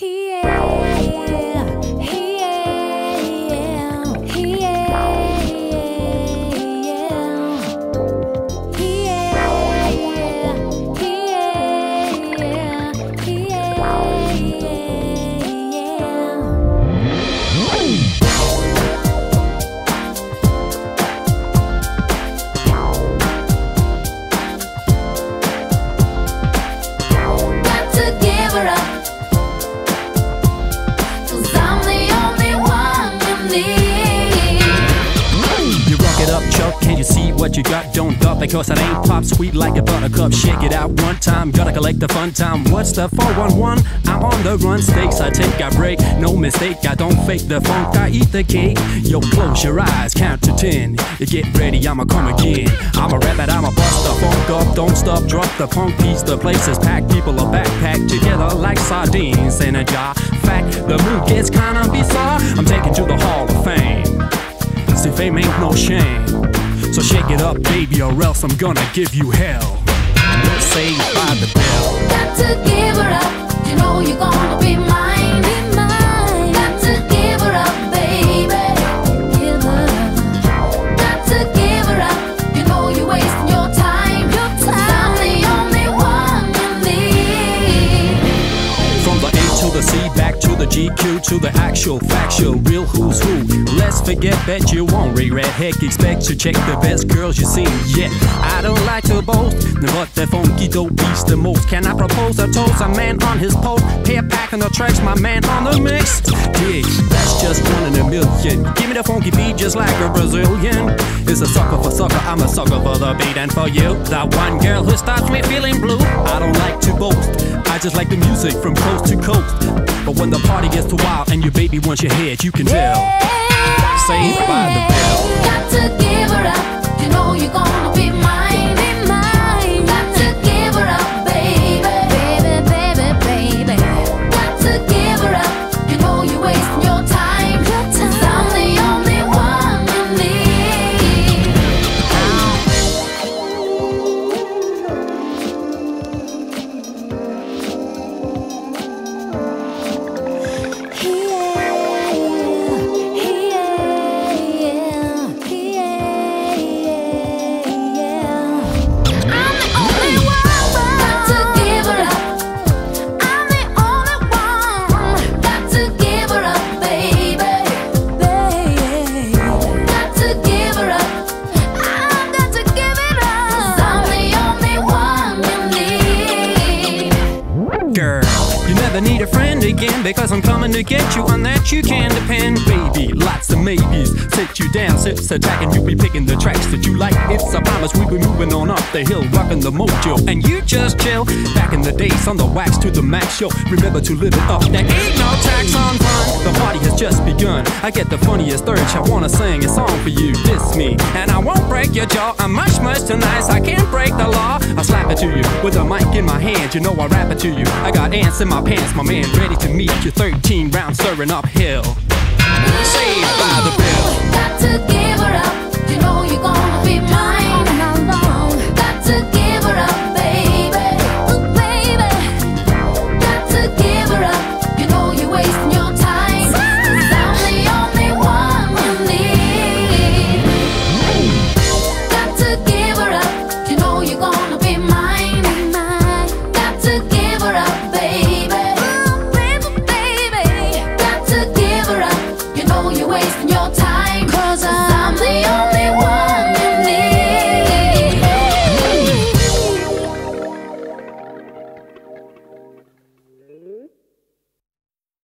Got what you got? Don't duck because it ain't pop sweet like a buttercup. Shake it out one time, gotta collect the fun time. What's the 411? I'm on the run. Stakes I take, I break. No mistake, I don't fake the funk. I eat the cake. Yo, close your eyes, count to ten. You get ready, I'ma come again. I'm a rabbit, I'm a bust the funk up. Don't stop, drop the funk piece. The place is packed, people are backpacked together like sardines in a jar. Fact, the mood gets kinda bizarre. I'm taking to the Hall of Fame. See, fame ain't no shame. So shake it up, baby, or else I'm gonna give you hell. Saved by the bell. Got to give her up. You know you're gonna be mine. Be mine. Got to give her up, baby. Give her up. Got to give her up. You know you're wasting your time. Your time. I'm the only one you need. From the A to the C, back the GQ, to the actual, factual, real who's who. Let's forget that you won't regret. Heck, expect to check the best girls you've seen yet. I don't like to boast, but the funky dope beats the most. Can I propose a toast? A man on his post, hair packing the tracks, my man on the mix. Dig, that's just one in a million. Give me the funky beat just like a Brazilian. It's a sucker for sucker, I'm a sucker for the beat, and for you, that one girl who starts me feeling blue. I don't like to boast, I just like the music from coast to coast. But when the party gets too wild and your baby wants your head, you can tell. Saved by the bell. Got to give her up. You know you're gonna need a friend again because I'm coming to get you on that you can depend, baby. Lots of maybes. Sit you down, sits attacking, you be picking the tracks that you like. It's a promise we be moving on up the hill, rocking the mojo, and you just chill. Back in the days, on the wax to the max show. Remember to live it up. There ain't no tax on fun. The party has just begun. I get the funniest urge. I wanna sing a song for you. Diss me, and I won't break your jaw. I'm much, much too nice. I can't break the law. I slap it to you with a mic in my hand. You know I rap it to you. I got ants in my pants, my man, ready to meet you. 13 rounds stirring uphill. Saved by the bell. To give her up.